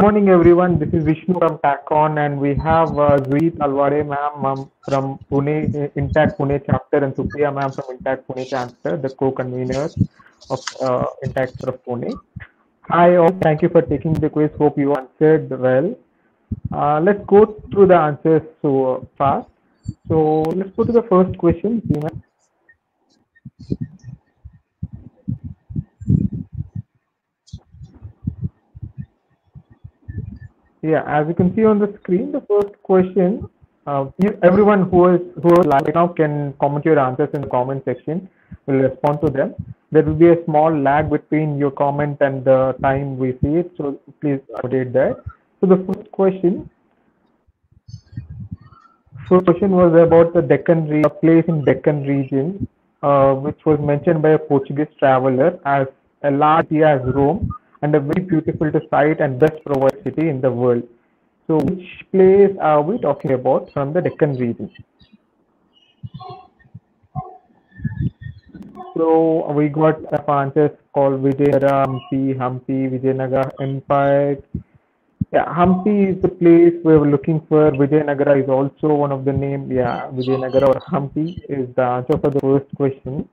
morning, everyone. This is Vishnu from TackOn, and we have uh, Jui Alwade ma'am from Pune, INTACH Pune chapter, and Supriya ma'am from INTACH Pune chapter, the co-conveners of uh, INTACH of Pune. Hi, all. Thank you for taking the quiz. Hope you answered well. Uh, let's go through the answers so fast. So let's go to the first question. Yeah, as you can see on the screen, the first question, uh, everyone who is who is live right now can comment your answers in the comment section. We'll respond to them. There will be a small lag between your comment and the time we see it, so please update that. So the first question, first question was about the Deccan region, a place in Deccan region, uh, which was mentioned by a Portuguese traveler as a large as Rome and a very beautiful to sight and best provided city in the world. So which place are we talking about from the Deccan region? So we got the answers called Vijayara, Hampi, Hampi, Vijayanagar Empire. Yeah, Hampi is the place we were looking for. Vijayanagara is also one of the name. Yeah, Vijayanagara or Hampi is the answer for the first question.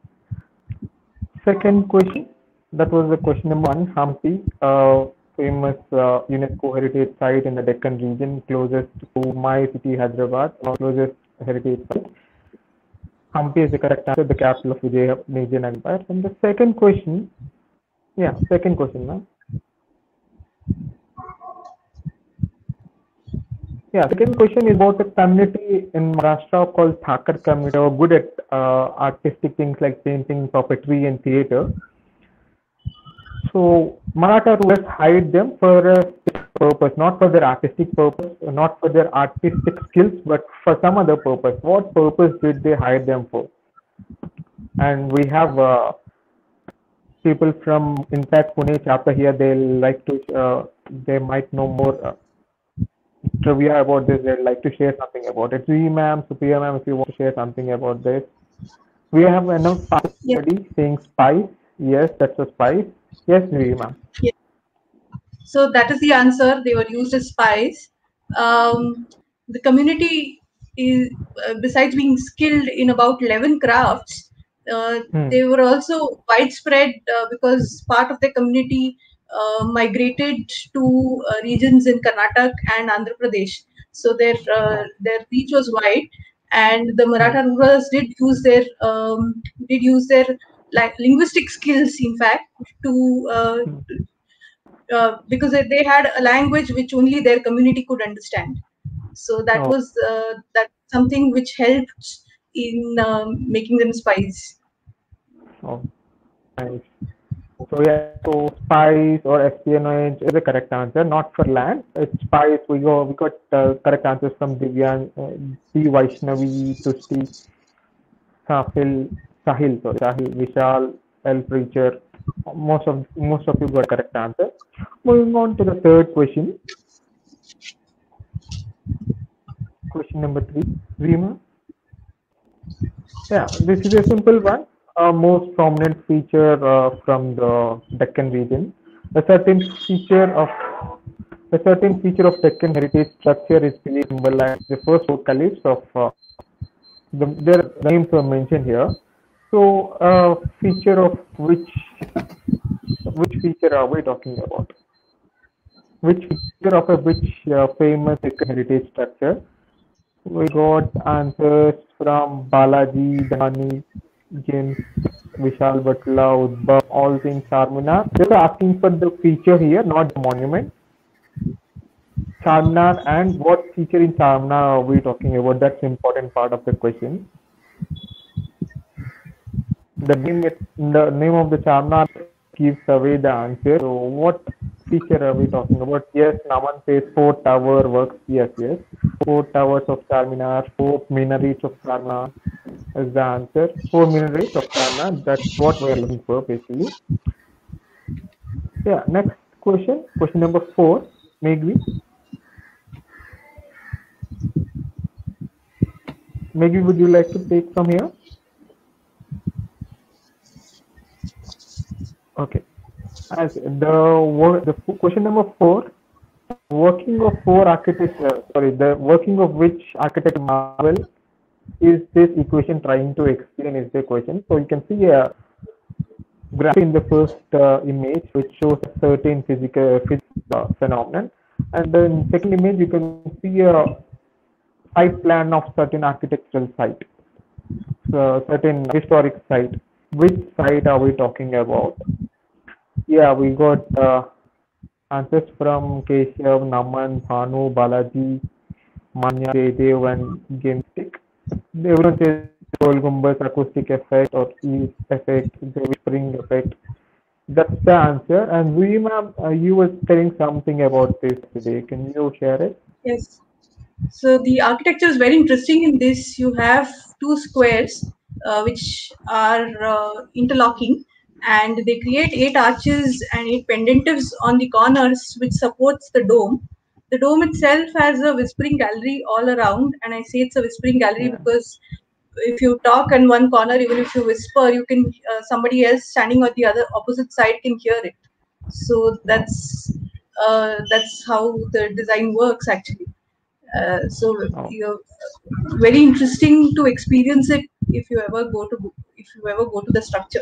Second question, that was the question number one. Hampi, uh, famous uh, UNESCO heritage site in the Deccan region, closest to my city Hyderabad, closest heritage site. Hampi is the correct answer, the capital of Vijayan Empire. And the second question, yeah, second question now. Yeah, second question is about a community in Maharashtra called Thakar community, or good at uh, artistic things like painting, puppetry, and theater. So Maratha rulers hired them for a purpose, not for their artistic purpose, not for their artistic skills, but for some other purpose. What purpose did they hire them for? And we have uh, people from INTACH Pune chapter here. They like to, uh, they might know more uh, trivia about this. They'd like to share something about it. Zee ma'am, Supriya ma'am, if you want to share something about this. We have enough Yeah. study saying spice. Yes, that's a spice. Yes, Zee ma'am. So that is the answer. They were used as spies. Um, the community is, uh, besides being skilled in about 11 crafts, uh, Hmm. they were also widespread uh, because part of the community uh, migrated to uh, regions in Karnataka and Andhra Pradesh. So their uh, their reach was wide, and the Maratha rulers did use their um, did use their like linguistic skills, in fact, to uh, uh, because they- had a language which only their community could understand. So that Oh. was uh, that something which helped in um, making them spies. Oh, nice. So yeah, so spies or espionage is the correct answer. Not for land, it's spies. We go. We got uh, correct answers from Divyan, uh, D. Vaishnavi, Tusti, Sahil, Sahil, sorry, Sahil, Vishal, L. Preacher. Most of most of you got correct answer. Moving on to the third question. Question number three, Rima. Yeah, this is a simple one. A most prominent feature uh, from the Deccan region. A certain feature of a certain feature of Deccan heritage structure is believed to symbolize the first four caliphs of uh, the, their names were mentioned here. So, uh, feature of which which feature are we talking about? Which feature of a which uh, famous heritage structure? We got answers from Balaji, Dani, James, Vishal Batla, Udbhav, all things Charminar. They were asking for the feature here, not the monument. Charminar and what feature in Charminar are we talking about? That's important part of the question. The name, the name of the Charminar gives away the answer. So what feature are we talking about? Yes, Naman says four tower works. Yes, yes. Four towers of Charminar, four minarets of Charminar is the answer. Four minarets of Charminar. That's what we are looking for basically. Yeah, next question. Question number four. Meghavi. Meghavi, would you like to take from here? Okay. As the the question number four, working of four architects, uh, sorry, the working of which architect Marvel is this equation trying to explain is the question. So you can see a graph in the first uh, image which shows a certain physical, uh, phenomenon. And then second image you can see a site plan of certain architectural site, so certain historic site. Which site are we talking about? Yeah, we got uh, answers from Keshav, Naman, Bhanu, Balaji, Manya, Jaydev, and Gamestick. Everyone says Gol Gumbaz, acoustic effect, or E effect, the whispering effect. That's the answer. And Rima, uh, you were telling something about this today. Can you share it? Yes. So the architecture is very interesting in this. You have two squares which are uh, interlocking and they create eight arches and eight pendentives on the corners which supports the dome. The dome itself has a whispering gallery all around and I say it's a whispering gallery Yeah. because if you talk in one corner, even if you whisper, you can uh, somebody else standing on the other opposite side can hear it. So that's uh, that's how the design works actually. Uh, so Oh. you're very interesting to experience it if you ever go to if you ever go to the structure.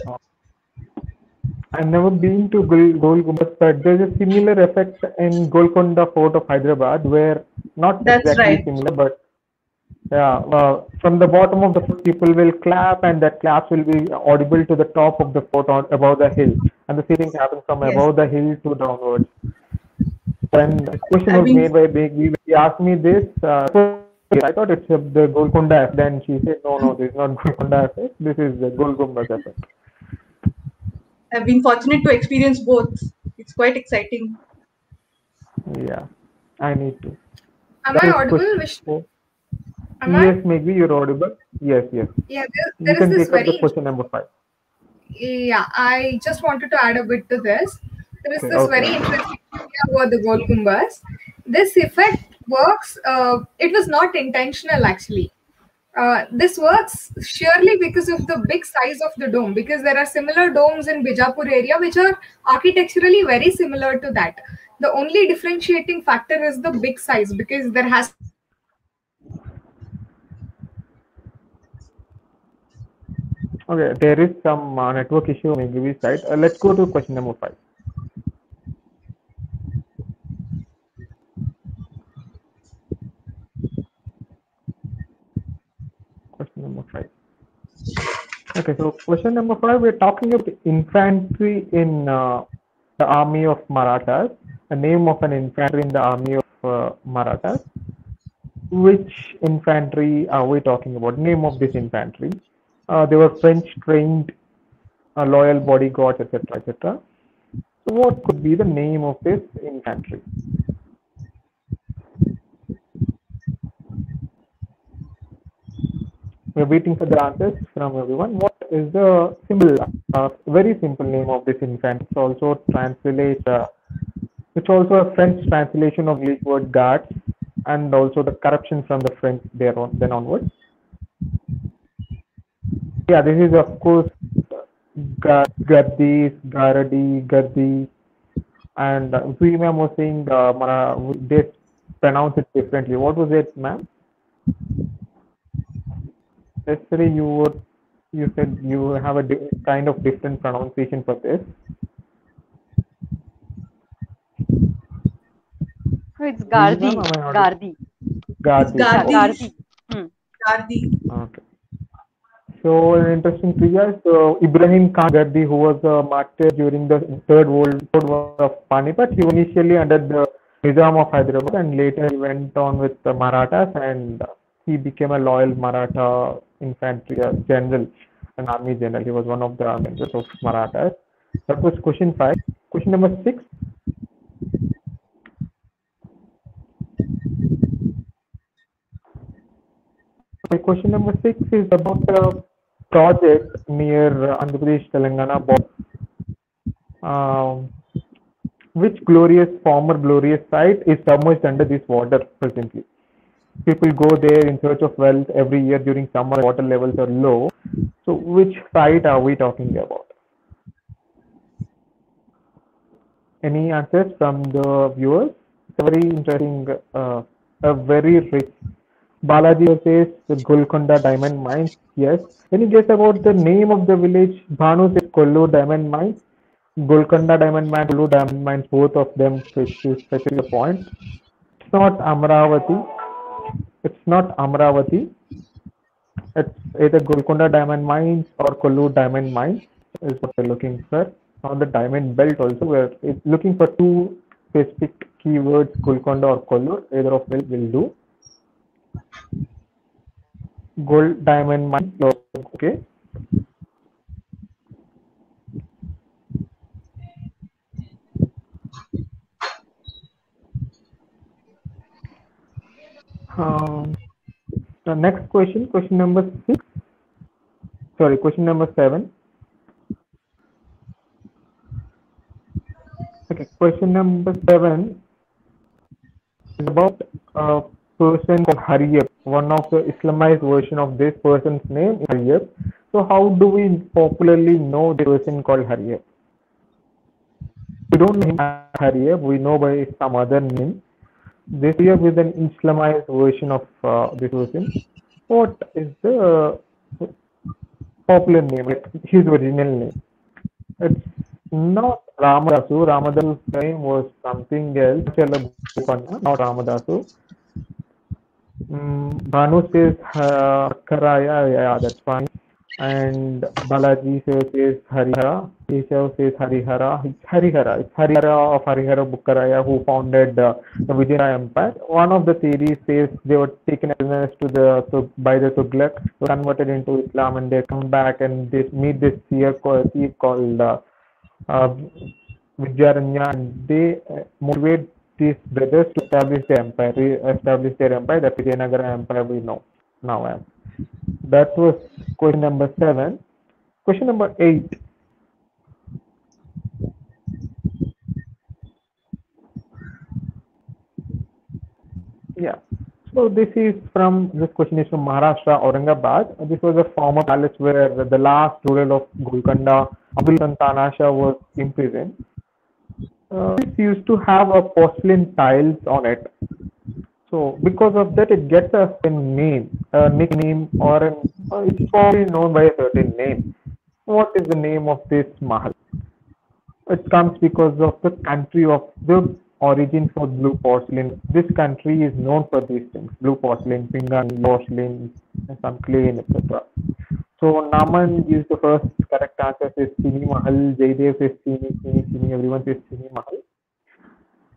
I've never been to Gol, but there's a similar effect in Golconda Fort of Hyderabad, where not That's exactly right. similar, but yeah, uh, from the bottom of the fort, people will clap, and that claps will be audible to the top of the fort on above the hill, and the same thing happens from Yes. above the hill to downwards. When the question I was mean- made by Meghavi, he asked me this. Uh, I thought it's the Golconda effect. Then she said, "No, no, this is not Golconda effect. This is the Gol Gumbaz effect." I've been fortunate to experience both. It's quite exciting. Yeah, I need to. Am That I audible, question Vishnu? four. Am I? Yes, maybe you're audible. Yes, yes. Yeah, there, You there is can this take up the question number five. yeah. I just wanted to add a bit to this. There is Okay, this okay. very interesting thing about the Gol Gumbaz. This effect works. Uh, it was not intentional actually. Uh, this works surely because of the big size of the dome. Because there are similar domes in Bijapur area which are architecturally very similar to that. The only differentiating factor is the big size because there has Okay, there is some uh, network issue on English side. Uh, let's go to question number five. Question number five. Okay, so question number five, we're talking about infantry in uh, the army of Marathas, the name of an infantry in the army of uh, Marathas. Which infantry are we talking about? Name of this infantry. Uh, they were French trained, uh, loyal bodyguards, etc., etc. So, what could be the name of this infantry? We're waiting for the answers from everyone. What is the simple, uh, very simple name of this infant? It's also translate. Uh, it's also a French translation of Greek word guards, and also the corruption from the French there on, then onwards. Yeah, this is of course Ga- Gardis, Garadi, Gardi, and uh, we ma'am was saying uh, they pronounce it differently. What was it, ma'am? Yesterday you were, you said you have a di- kind of different pronunciation for this. It's Gardi. ma'am, am I audible? Gardi. Gardi. Gardi. Gardi. Hmm. Gardi. Okay. So an interesting trivia. So Ibrahim Khan Gardi, who was a martyr during the Third World Third War of Panipat, he was initially under the Nizam of Hyderabad, and later he went on with the Marathas, and he became a loyal Maratha infantry uh, general, an army general. He was one of the members of Marathas. That was question five. Question number six. Okay, question number six is about a project near uh, Andhra Pradesh Telangana border. Um, which glorious former glorious site is submerged under this water presently? People go there in search of wealth every year during summer. Water levels are low. So, which site are we talking about? Any answers from the viewers? it's a very interesting, uh, a very rich. Balaji says the Golconda diamond mines. Yes. Can you guess about the name of the village? Bhanu says Kollur diamond mines. Golconda diamond mines, Kollur diamond mines, both of them you fetching a point. It's not Amravati. It's not Amravati. It's either Golconda diamond mines or Kollur diamond mines is what we're looking for. On the diamond belt also, we're looking for two specific keywords, Golconda or Kollur. Either of them will do. Gold diamond mine. Okay. Um, the next question, question number six. Sorry, question number seven. Okay, question number seven is about a person called Hariyab. One of the Islamized version of this person's name is Hariyab. So how do we popularly know the person called Hariyab? We don't know him Hariyab, we know by some other name. This year with an Islamized version of uh, this version. What is the popular name, like his original name? It's not Ramadasu. Ramadasu's name was something else. Not Ramadasu. Mm, Bhanu says uh, Karaya, yeah, that's fine. And Balaji says, Harihara. Keshav says Harihara. It's Harihara. It's Harihara of Harihara Bukkaraya who founded uh, the Vijayanagar Empire. One of the theories says they were taken as to the to, by the Tughlaq, converted into Islam, and they come back and they meet this seer called, seer called uh, uh, and they uh, motivate these brothers to establish their empire, re-establish their empire, the Vijayanagara Empire we know now. That was question number seven. Question number eight. Yeah. So this is from this question is from Maharashtra, Aurangabad. This was a former palace where the last ruler of Golconda, Abdul Tanasha, was imprisoned. Uh, used to have a porcelain tiles on it. So because of that, it gets a name, a nickname, or an, it's probably known by a certain name. What is the name of this mahal? It comes because of the country of the origin for blue porcelain. This country is known for these things: blue porcelain, pingani, porcelain, and some clay, etc. So Naman is the first correct answer. Says Chini Mahal. Jaydev says Chini, Chini, Chini. Everyone says Chini Mahal.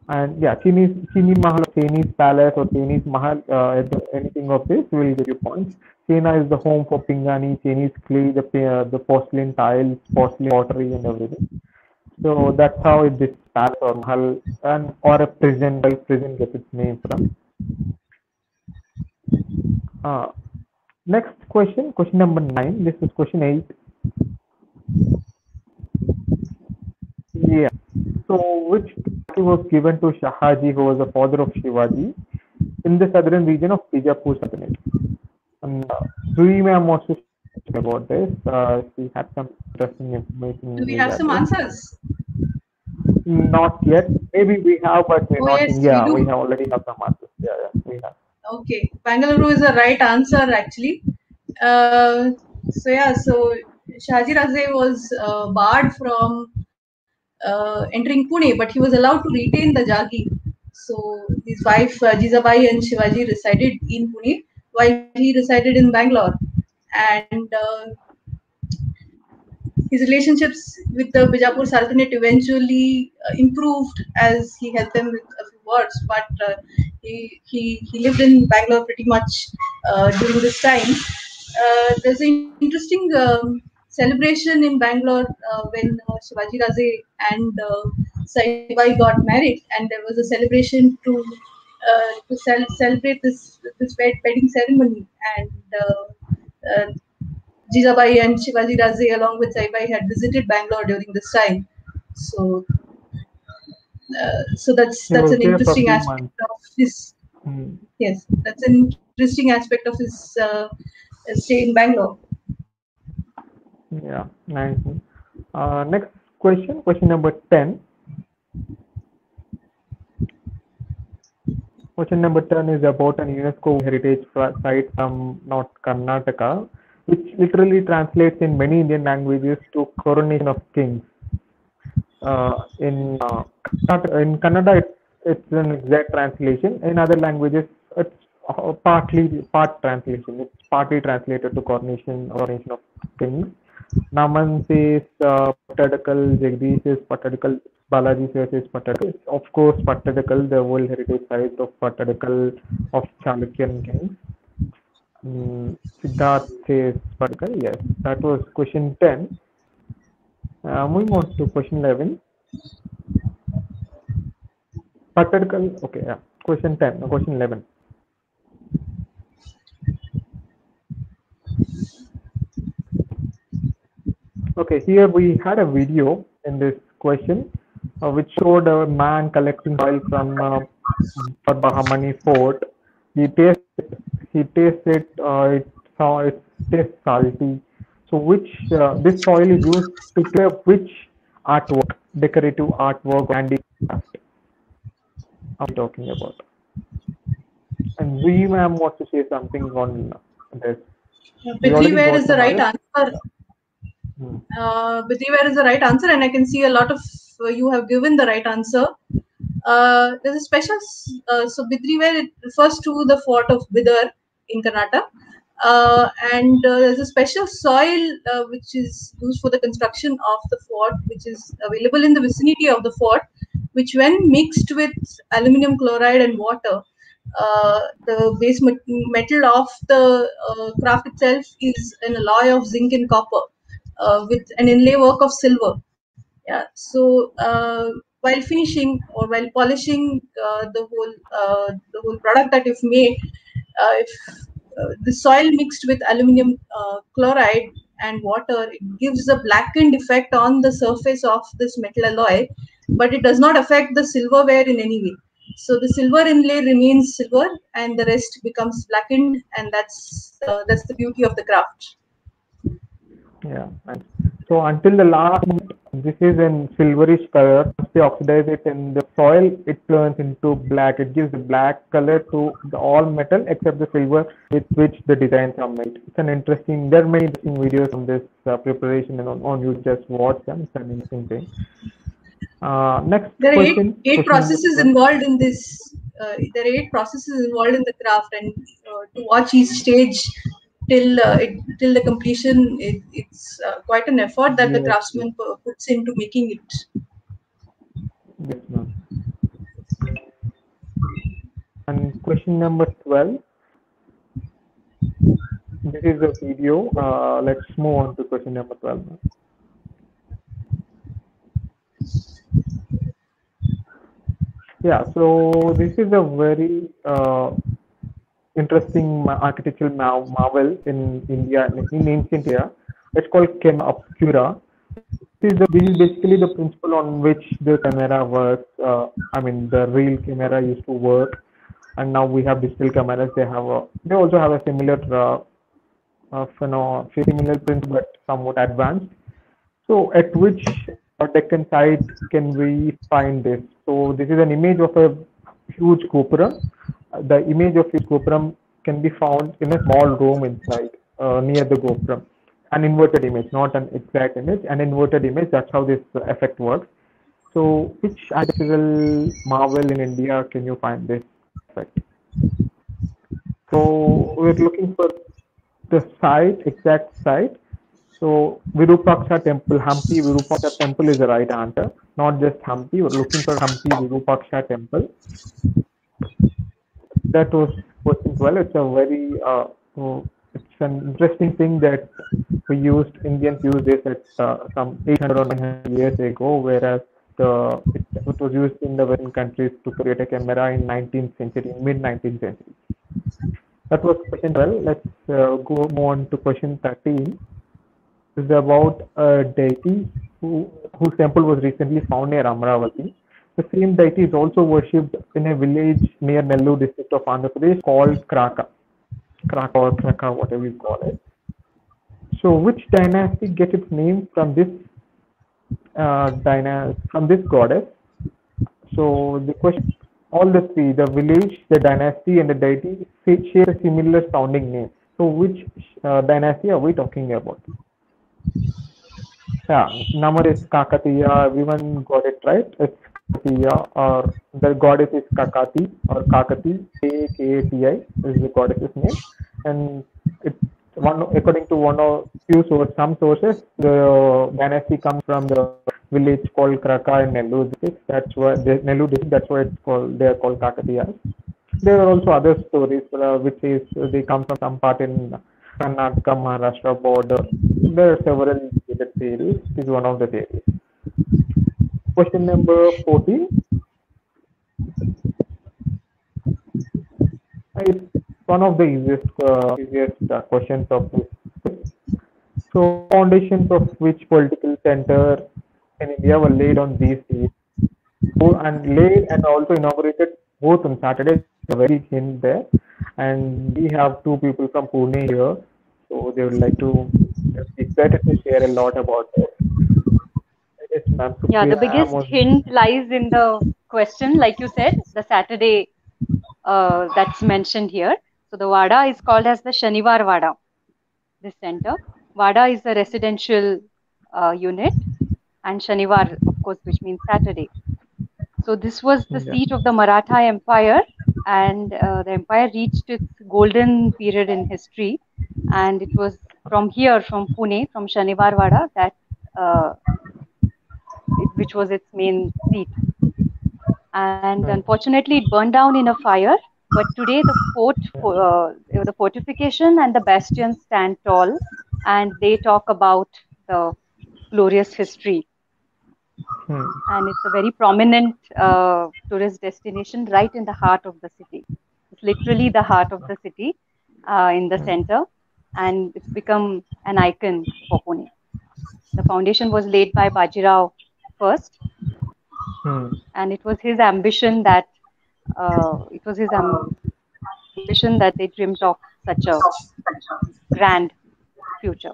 And yeah, Chini's Chini Mahal, Chinese Palace, or Chinese Mahal, uh, anything of this will give you points. China is the home for Pingani, Chinese clay, the uh, the porcelain tiles, porcelain pottery, and everything. So that's how it, this palace or Mahal and or a prison, like prison gets its name from. Uh, next question, question number nine. This is question eight. Yeah. So which title was given to Shahaji, who was the father of Shivaji, in the southern region of Bijapur Sultanate? And uh, Sri ma'am wants to speak about this. Uh, she had some interesting information. Do we have some answers? Not yet. Maybe we have, but we're Oh, not. yes, in, we yeah, we, have already have some answers. Yeah, yeah, we have. Okay, Bangalore is the right answer actually. Uh, so yeah, so Shahaji Raze was uh, barred from uh, entering Pune, but he was allowed to retain the Jagi. So his wife uh, Jijabai and Shivaji resided in Pune, while he resided in Bangalore, and uh, his relationships with the Bijapur Sultanate eventually uh, improved as he helped them with a few words. But uh, he, he he lived in Bangalore pretty much uh, during this time. There's an interesting um, celebration in Bangalore uh, when uh, Shivaji Raze and uh, Saibai got married, and there was a celebration to uh, to cel- celebrate this this wed- wedding ceremony, and uh, uh, Jijabai and Shivaji Raze along with Saibai had visited Bangalore during this time. So, uh, so that's that's an interesting aspect months. of his. Hmm. Yes, that's an interesting aspect of his uh, stay in Bangalore. Yeah, nice. Uh, next question, question number 10. Question number 10 is about an UNESCO heritage site from North Karnataka, which literally translates in many Indian languages to coronation of kings. Uh, in, uh, in Kannada, it's, it's an exact translation. In other languages, it's partly part translation. It's partly translated to coronation, coronation of kings. नमन से पटडकल, जगदीश से, पटडकल, बालाजी से वैसे Pattadakal of course Pattadakal the world heritage site of Pattadakal of Chalukyan king Siddharth से Pattadakal yes that was question 10 moving on to question 11 Pattadakal okay yeah question 10 question 11 Okay, here we had a video in this question uh, which showed a man collecting oil from uh, Bahamani fort. He tastes he tastes it. Uh, it saw it tastes salty. So which uh, this soil is used to clear which artwork, decorative artwork, handicraft? I'm talking about. And we ma'am wants to say something on this. Bidriware is the right answer? Hmm. Uh, is the right answer? And I can see a lot of uh, you have given the right answer. Uh, there's a special, uh, so Bidriware it refers to the fort of Bidar in Karnataka. Uh, and uh, there's a special soil uh, which is used for the construction of the fort, which is available in the vicinity of the fort, which, when mixed with aluminum chloride and water, uh, the base metal of the uh, craft itself is an alloy of zinc and copper uh, with an inlay work of silver. Yeah. So uh, while finishing or while polishing uh, the whole uh, the whole product that you've made, uh, if the soil mixed with aluminum uh, chloride and water, it gives a blackened effect on the surface of this metal alloy, but it does not affect the silverware in any way. So the silver inlay remains silver, and the rest becomes blackened, and that's uh, that's the beauty of the craft. Yeah. and So until the last, this is in silverish color. Once they oxidize it in the soil, it turns into black. It gives the black color to the all metal except the silver with which the designs are made. It's an interesting. There are many interesting videos on this uh, preparation and on, on you just watch them. It's an interesting thing. Uh, next There are question. eight, eight question processes involved in this. Uh, there are eight processes involved in the craft, and uh, to watch each stage till uh, it, till the completion, it, it's uh, quite an effort that the craftsman pu- puts into making it. Yes, ma'am. And question number 12. This is the video. Uh, let's move on to question number 12. Yeah, so this is a very uh, interesting architectural marvel in India, in ancient India. It's called Camera Obscura. This is, basically the principle on which the camera works. Uh, I mean, the real camera used to work, and now we have digital cameras. They have a, they also have a similar, uh, uh, similar principle, but somewhat advanced. So, at which Deccan site can we find this? So, this is an image of a huge Gopuram. The image of this Gopuram can be found in a small room inside, uh, near the Gopuram. An inverted image, not an exact image, an inverted image. That's how this effect works. So, which artificial marvel in India can you find this effect? So, we're looking for the site, exact site. So Virupaksha temple, Hampi Virupaksha temple is the right answer. Not just Hampi, we're looking for Hampi Virupaksha temple. That was question 12. It's a very, uh, it's an interesting thing that we used, Indians used this at uh, some 800 or 900 years ago, whereas the, it, it was used in the Western countries to create a camera in 19th century, mid 19th century. That was question 12. Let's uh, go move on to question 13 is about a deity who, whose temple was recently found near Amravati. The same deity is also worshipped in a village near Nellore district of Andhra Pradesh called Kraka. Kraka or Kraka, whatever you call it. So, which dynasty gets its name from this uh, dyna- from this goddess? So, the question all the three, the village, the dynasty, and the deity share a similar sounding name. So which uh, dynasty are we talking about? Yeah, number is Kakatiya. Everyone got it right. It's Kakatiya, or the goddess is Kakati or Kakati. K K A T I is the goddess's name, and it one according to one of few sources, some sources, the dynasty comes from the village called Kraka in Nellore district. That's why the Nellore district. That's why it's called. They are called Kakatiyas. There are also other stories uh, which is they come from some part in Karnataka, Maharashtra border. There are several theories. This is one of the theories. Question number 14. It's one of the easiest, uh, easiest uh, questions of this. So, foundations of which political center in India were laid on these days, and laid and also inaugurated both on Saturday. Very hint there, and we have two people from Pune here, so they would like to. It's better to share a lot about it. Yes, ma'am. Yeah, the biggest was- hint lies in the question, like you said, the Saturday uh, that's mentioned here. So the Vada is called as the Shanivar Vada, this center. Vada is a residential uh, unit, and Shanivar, of course, which means Saturday. So this was the Yeah. seat of the Maratha Empire, and uh, the empire reached its golden period in history. And it was from here, from Pune, from Shanivar Vada, that uh, which was its main seat. And Right. unfortunately, it burned down in a fire. But today, the fort, uh, the fortification and the bastion stand tall, and they talk about the glorious history. Hmm. And it's a very prominent uh, tourist destination right in the heart of the city. It's literally the heart of the city uh, in the center, and it's become an icon for Pune. The foundation was laid by Bajirao first, Hmm. and it was his ambition that uh, it was his ambition that they dreamt of such a grand future.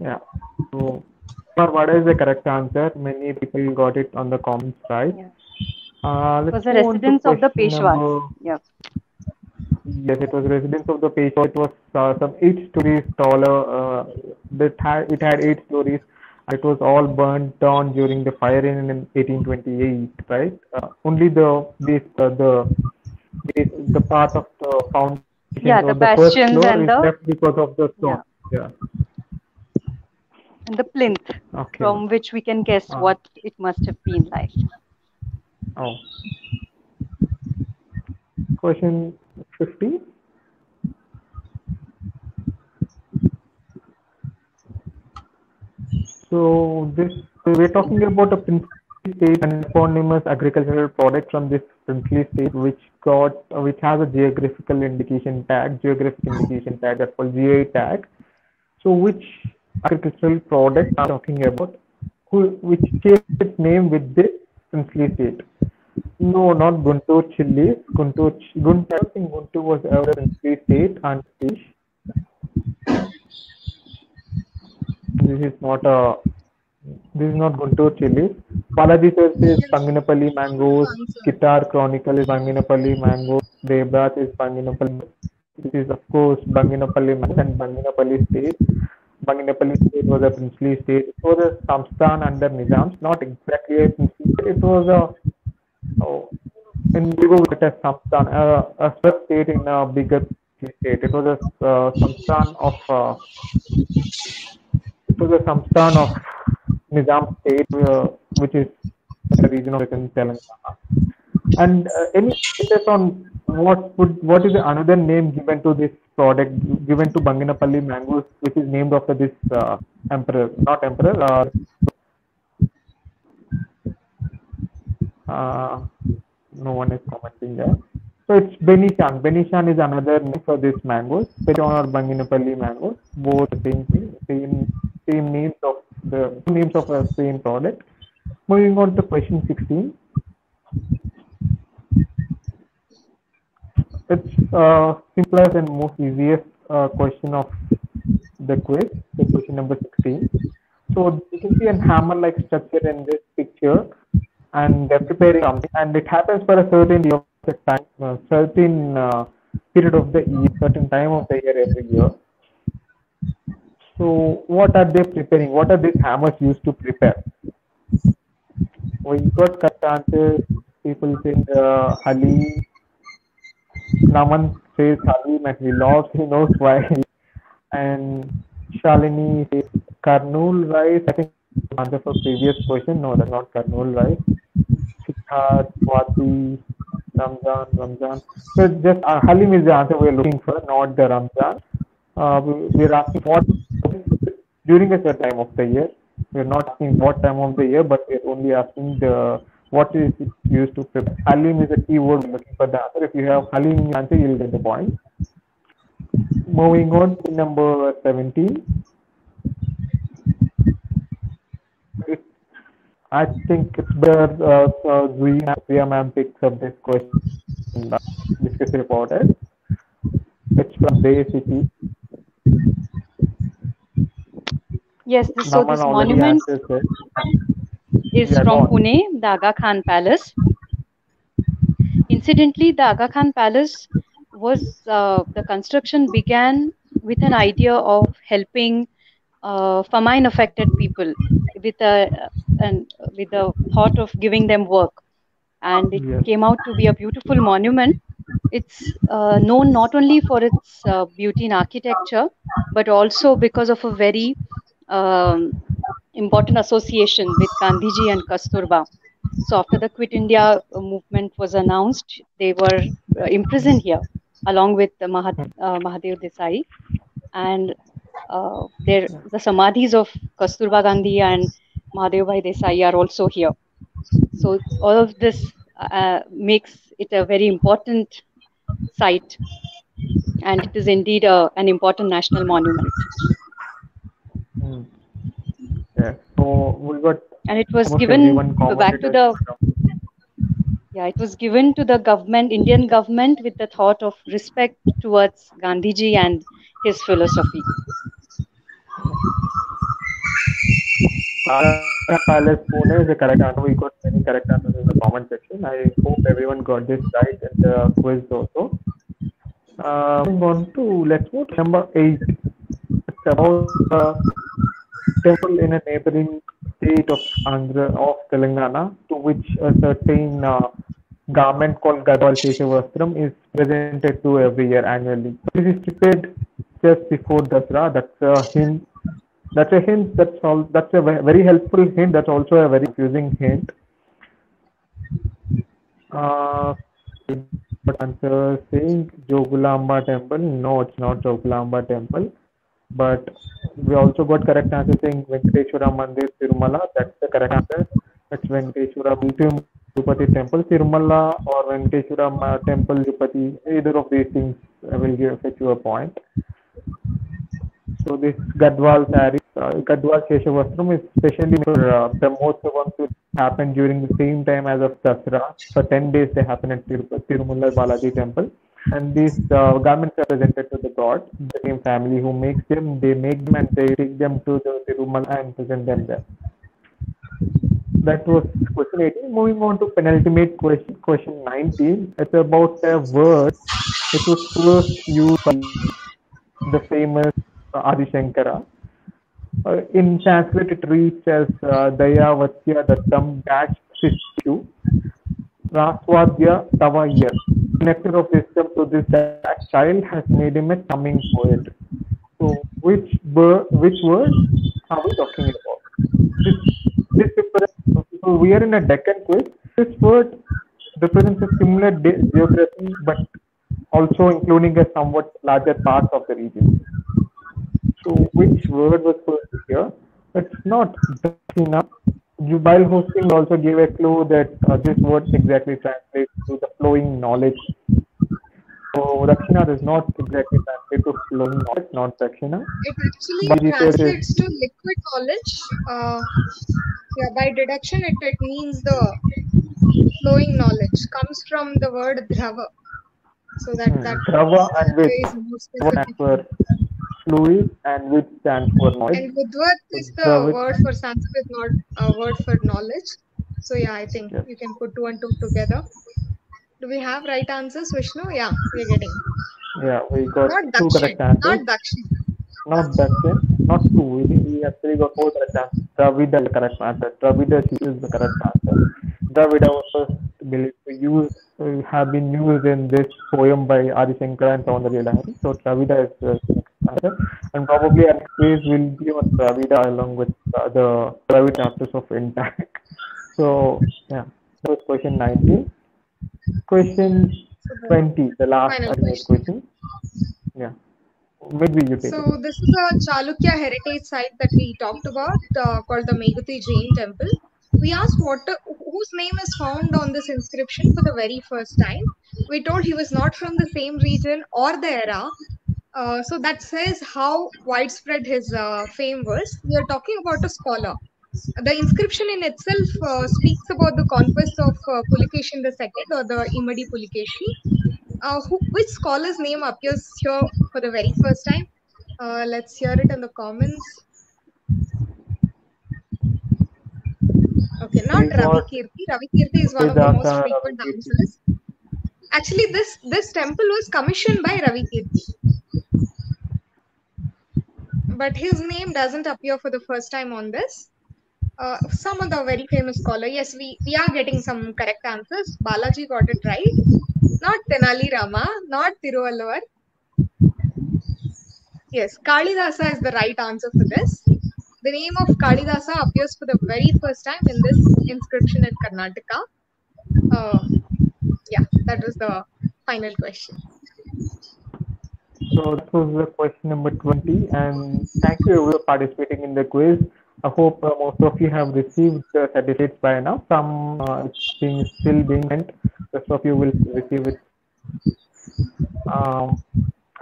Yeah. So, what is the correct answer? Many people got it on the comments, right? Yeah. Uh, It was a move on to residence of the Peshwas. number- Yeah. Yes, it was residence of the Peshwa. It was uh, some eight stories taller. Uh, had it had eight stories. It was all burnt down during the fire in, in 1828, right? Uh, only the this uh, the this, the part of the foundation Yeah, or the bastions and the- left because of the stone. Yeah. And the plinth, Okay. from which we can guess Ah. what it must have been like. Oh. Question 50. So this we're talking about a princely state and eponymous agricultural product from this princely state which got which has a geographical indication tag, geographic indication tag that's called GI tag. So which agricultural product are talking about? Who which shares its name with this princely state? No, not Guntur chilies. Guntur, Guntur, I think Guntur was ever in free state and fish. This is not a, this is not Guntur chilies. Balaji says is Banginapalli mangoes. Guitar Chronicle is Banginapalli mangoes. Debath is Banginapalli. This is of course Banginapalli mangoes and Banginapalli state. Banginapalli state was a princely state. It was a samsthan under Nizams, not exactly a princely state. It was a Oh, in we go with it as Samsthan, uh, a sub state in a bigger state. It was a uh, Samsthan of uh, was a Samsthan of Nizam state, uh, which is the region of within Telangana. And uh, any details on what would what is the another name given to this product given to Banginapalli mangoes, which is named after this uh, emperor, not emperor, uh, Uh, no one is commenting there. So it's Benishan. Benishan is another name for this mangoes. Pechon or Banginapalli mangoes, both the same thing, same same names of the names of the same product. Moving on to question 16. It's uh, simplest and most easiest uh, question of the quiz, the question number 16. So you can see a hammer-like structure in this picture and they're preparing something, and it happens for a certain year of time, uh, certain uh, period of the year, certain time of the year every year. So, what are they preparing? What are these hammers used to prepare? We got correct answers. People think uh, Halim. Naman says Halim and he loves, he knows why. And Shalini says Kurnool rice. I think answer for previous question. No, that's not Kurnool rice. Siddharth, Swati, Ramzan, Ramzan. So just uh, Halim is the answer we're looking for, not the Ramzan. Uh, we- we're asking what during a certain time of the year. We're not asking what time of the year, but we're only asking the what is it used to prepare. Halim is a keyword looking for the answer. If you have Halim in the answer, you'll get the point. Moving on to number 17. It, I think it's better uh, uh, Zuya Zuya ma'am picks up this question and uh, discuss about it. It's from Bay City. Yes, this, so this monument is Yeah, from. Pune, the Aga Khan Palace. Incidentally, the Aga Khan Palace was uh, the construction began with an idea of helping uh, famine affected people with a and with the thought of giving them work. And it came out to be a beautiful monument. It's uh, known not only for its uh, beauty in architecture but also because of a very um, important association with Gandhiji and Kasturba. So after the Quit India uh, movement was announced, they were uh, imprisoned here along with the Mahat, uh, Mahadev Desai, and uh, there the samadhis of Kasturba Gandhi and Mahadev Bhai Desai are also here. So all of this uh, makes it a very important site, and it is indeed a, an important national monument. Hmm. Yeah. So we got And it was given back to the. Yeah, it was given to the government, Indian government, with the thought of respect towards Gandhiji and his philosophy. Aga Palace Pune is the correct answer. We got many correct answers in the comment section. I hope everyone got this right in the quiz also. Uh, moving on to let's move to number eight. It's about a temple in a neighboring state of Andhra of Telangana to which a certain uh, garment called Gadwal Sheshavastram is presented to every year annually. This is prepared just before Dasra. That's a hint that's a hint that's all that's a very helpful hint that's also a very confusing hint. Uh but answer saying jogulamba temple no it's not jogulamba temple but we also got correct answer saying venkateshwara mandir tirumala that's the correct answer. It's venkateshwara Tirupati temple tirumala or venkateshwara temple Tirupati either of these things will give fetch you a point. So this Gadwal saree, uh, Gadwal Sheshavastram is specially for uh, Brahmotsavams which happen during the same time as of Dasara. For 10 days they happen at Tirupati, Balaji temple. And these uh, garments are presented to the god, the same family who makes them, they make them and they take them to the Tirumala and present them there. That was question 18. Moving on to penultimate question, question 19. It's about a word which was first used by the famous uh, Adi Shankara. Uh, in Sanskrit, it reads as uh, Daya Vatya Dattam dash Sishu Raswadya Tava Yar. Nectar of wisdom to this that child has made him a coming poet. So, which word, which word are we talking about? This, this so we are in a Deccan quiz. This word represents a similar de- geography, but also including a somewhat larger part of the region. So which word was first here? It's not Dakshina. You, while hosting also gave a clue that uh, this word exactly translates to the flowing knowledge. So Dakshina does not exactly translate to flowing knowledge, not Dakshina. It actually research- translates to liquid knowledge. Uh, yeah, by deduction, it, it means the flowing knowledge comes from the word dhrava. So that Hmm. that Drava and with fluid and which stands for knowledge. And Vidvat is the word for Sanskrit, not a word for knowledge. So yeah, I think Yes. you can put two and two together. Do we have right answers, Vishnu? Yeah, we're getting. Yeah, we got Not two Dakshin. correct answers. Not Dakshin. Not Dakshin, not two. We, we actually got four correct answers. Dravida is the correct answer. Dravida is the correct answer. Dravida was first believed to use, uh, have been used in this poem by Adi Shankara and Soundarya. So Dravida is the And probably our will be on Dravida along with uh, the Dravid chapters of INTACH. So yeah, that was question 19. Question 20, the last ultimate question. Yeah. Maybe you take it. So this is a Chalukya heritage site that we talked about uh, called the Meguti Jain Temple. We asked what whose name is found on this inscription for the very first time. We told he was not from the same region or the era. Uh, so that says how widespread his uh, fame was. We are talking about a scholar. The inscription in itself uh, speaks about the conquest of uh, Pulikeshin II or the Imadi Pulikeshi uh, who, which scholar's name appears here for the very first time? Uh, let's hear it in the comments. Okay, not Ravi Kirti. Ravi Kirti is one of the most frequent answers. Actually, this this temple was commissioned by Ravi Kirti, but his name doesn't appear for the first time on this. Uh, some of the very famous scholar. Yes, we we are getting some correct answers. Balaji got it right. Not Tenali Rama, not Tiruvalluvar. Yes, Kalidasa is the right answer for this. The name of Kalidasa appears for the very first time in this inscription in Karnataka. Uh, yeah, that was the final question. So that was the question number 20 and thank you for participating in the quiz. I hope uh, most of you have received the certificates by now. Some uh, being, still being sent. Rest of you will receive it. Um,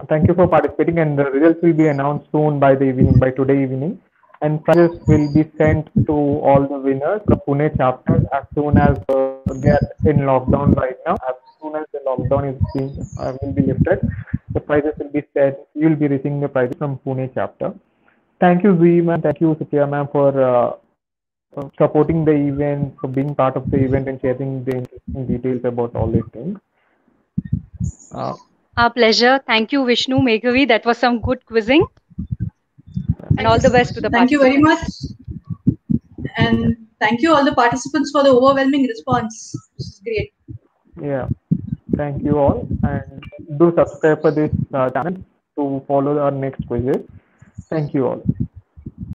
thank you for participating and the results will be announced soon by the evening, by today evening. And prizes will be sent to all the winners, the Pune chapter, as soon as uh, they are in lockdown right now. As soon as the lockdown is being, uh, will be lifted, the prices will be set. You will be receiving the prizes from Pune chapter. Thank you, Zee ma'am. Thank you, Satya ma'am, for uh, uh, supporting the event, for being part of the event and sharing the interesting details about all these things. Uh, Our pleasure. Thank you, Vishnu, Meghavi. That was some good quizzing. And all the best to the Thank you very much. And thank you all the participants for the overwhelming response. This is great. yeah, thank you all. And do subscribe for this uh, channel to follow our next quizzes. Thank you all.